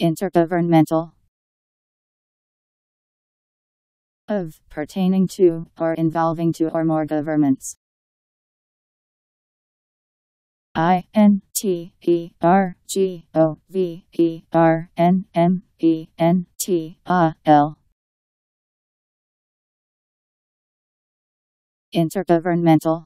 Intergovernmental of pertaining to or involving two or more governments. I N T E R G O V E R N M E N T A L Intergovernmental